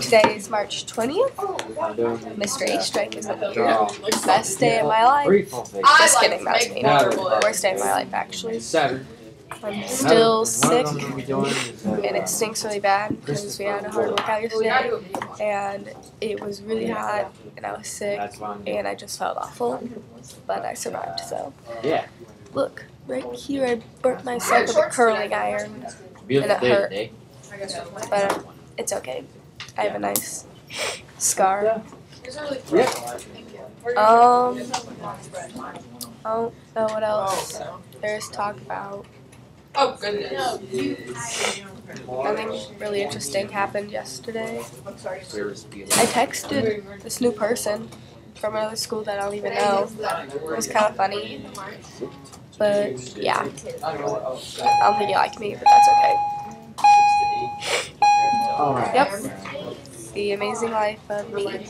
Today is March 20th. Mr. A Strike is here. Best day of my life. Just kidding, that was me. Worst day of my life, actually. I'm still sick, and it stinks really bad because we had a hard workout yesterday, and it was really hot, and I was sick, and I just felt awful, but I survived. So Yeah. look, right here, I burnt myself with a curling iron, And it hurt. but it's okay. I have a nice scar. Yeah. Um, I don't what else there's talk about. Oh goodness. Nothing really interesting happened yesterday. Where's the- I texted this new person from another school that I don't even know. It was kind of funny. But yeah, I don't think he liked me, but that's okay. Alright. Yep. The amazing life of me.